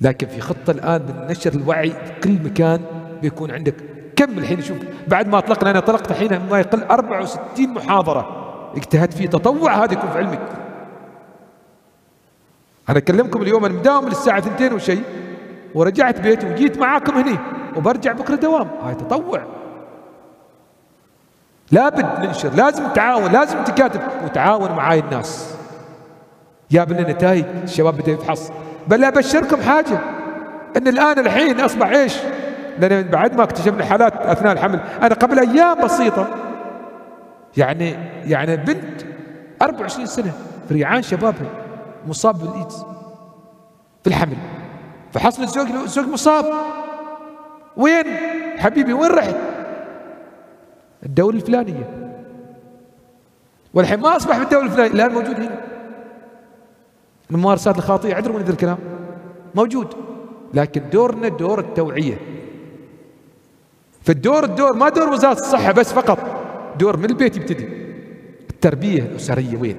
لكن في خطة الآن من نشر الوعي في كل مكان بيكون عندك كم الحين؟ شوف بعد ما أطلقنا أنا طلقت الحين ما يقل 64 محاضرة. اجتهدت في تطوع هذا يكون في علمك أنا أكلمكم اليوم أنا مداوم للساعة 2 وشيء ورجعت بيتي وجيت معاكم هني وبرجع بكرة دوام. هاي تطوع. لابد ننشر لازم تعاون لازم تكاتب. وتعاون معاي الناس. جاب لنا نتائج الشباب بدأ يفحص. بل ابشركم حاجة. إن الآن الحين أصبح إيش؟ لأن بعد ما اكتشفنا حالات أثناء الحمل أنا قبل أيام بسيطة يعني يعني بنت 24 سنة في ريعان شبابها مصاب بالإيدز في الحمل. فحصل الزوج الزوج مصاب. وين؟ حبيبي وين رحت؟ الدولة الفلانية. والحين ما أصبح في الدولة الفلانية الآن موجود هنا. الممارسات الخاطئة عذروا من ذا الكلام. موجود. لكن دورنا دور التوعية. فالدور الدور ما دور وزارة الصحة بس فقط دور من البيت يبتدي. التربية الأسرية وين؟